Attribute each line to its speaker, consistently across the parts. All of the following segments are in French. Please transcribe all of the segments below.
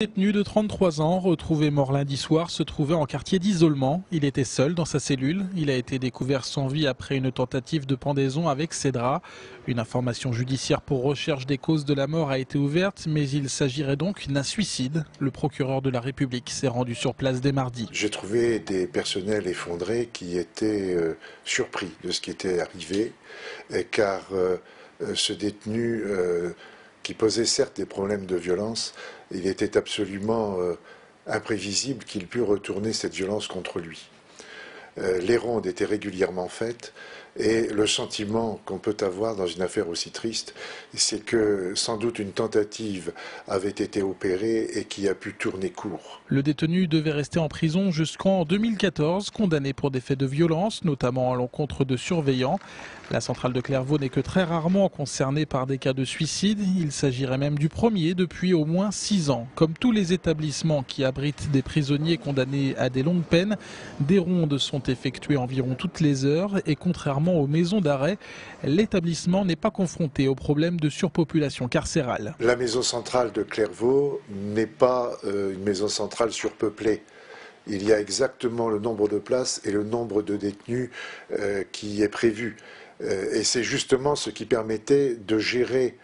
Speaker 1: détenu de 33 ans, retrouvé mort lundi soir, se trouvait en quartier d'isolement. Il était seul dans sa cellule. Il a été découvert sans vie après une tentative de pendaison avec ses draps. Une information judiciaire pour recherche des causes de la mort a été ouverte, mais il s'agirait donc d'un suicide. Le procureur de la République s'est rendu sur place dès mardi.
Speaker 2: J'ai trouvé des personnels effondrés qui étaient euh, surpris de ce qui était arrivé, car euh, euh, ce détenu qui posait certes des problèmes de violence, il était absolument euh, imprévisible qu'il pût retourner cette violence contre lui. Euh, les rondes étaient régulièrement faites et le sentiment qu'on peut avoir dans une affaire aussi triste, c'est que sans doute une tentative avait été opérée et qui a pu tourner court.
Speaker 1: Le détenu devait rester en prison jusqu'en 2014, condamné pour des faits de violence, notamment à l'encontre de surveillants. La centrale de Clairvaux n'est que très rarement concernée par des cas de suicide. Il s'agirait même du premier depuis au moins six ans. Comme tous les établissements qui abritent des prisonniers condamnés à des longues peines, des rondes sont effectuées environ toutes les heures et contrairement aux maisons d'arrêt, l'établissement n'est pas confronté au problème de surpopulation carcérale.
Speaker 2: La maison centrale de Clairvaux n'est pas euh, une maison centrale surpeuplée il y a exactement le nombre de places et le nombre de détenus euh, qui est prévu. Euh, et c'est justement ce qui permettait de gérer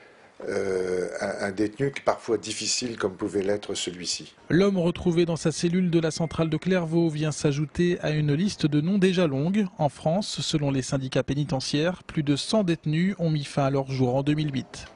Speaker 2: euh, un, détenu parfois difficile comme pouvait l'être celui-ci.
Speaker 1: L'homme retrouvé dans sa cellule de la centrale de Clairvaux vient s'ajouter à une liste de noms déjà longue. En France, selon les syndicats pénitentiaires, plus de 100 détenus ont mis fin à leur jour en 2008.